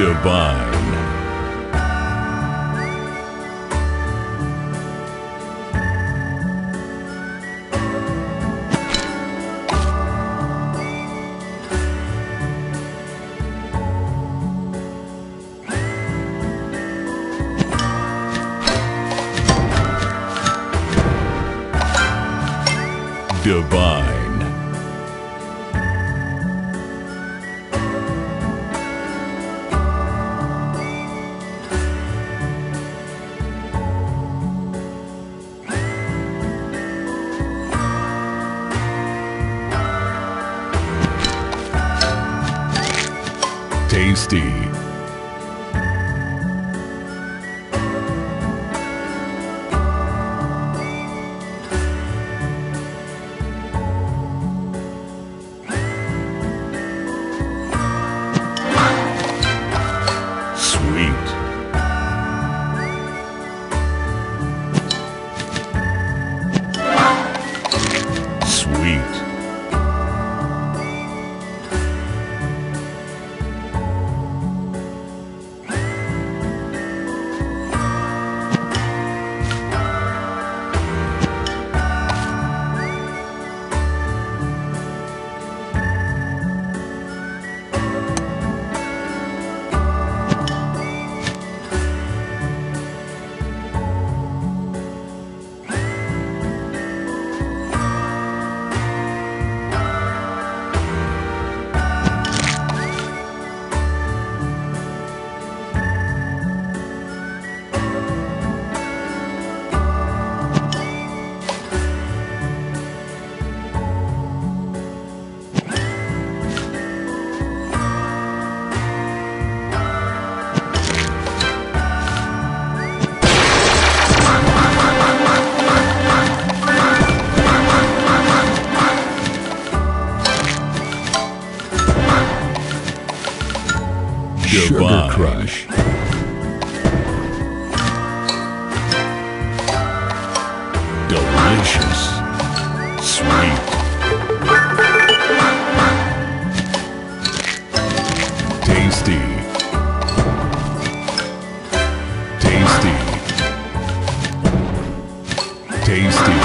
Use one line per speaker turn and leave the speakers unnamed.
Divine. Divine. Tasty. Divine.
Crush.
Delicious. Sweet. Tasty. Tasty. Tasty.